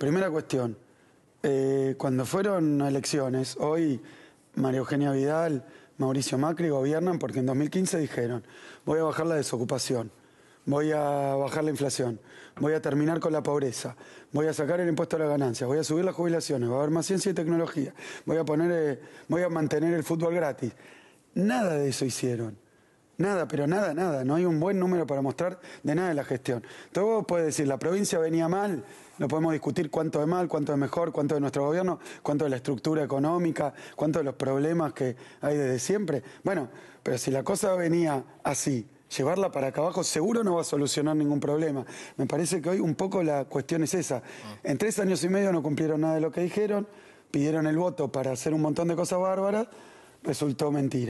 Primera cuestión, eh, cuando fueron elecciones, hoy María Eugenia Vidal, Mauricio Macri gobiernan porque en 2015 dijeron, voy a bajar la desocupación, voy a bajar la inflación, voy a terminar con la pobreza, voy a sacar el impuesto a la ganancia, voy a subir las jubilaciones, va a haber más ciencia y tecnología, voy a, poner, eh, voy a mantener el fútbol gratis. Nada de eso hicieron. Nada, pero nada, nada. No hay un buen número para mostrar de nada de la gestión. Entonces vos podés decir, la provincia venía mal, no podemos discutir cuánto de mal, cuánto de mejor, cuánto de nuestro gobierno, cuánto de la estructura económica, cuánto de los problemas que hay desde siempre. Bueno, pero si la cosa venía así, llevarla para acá abajo seguro no va a solucionar ningún problema. Me parece que hoy un poco la cuestión es esa. En tres años y medio no cumplieron nada de lo que dijeron, pidieron el voto para hacer un montón de cosas bárbaras, resultó mentira.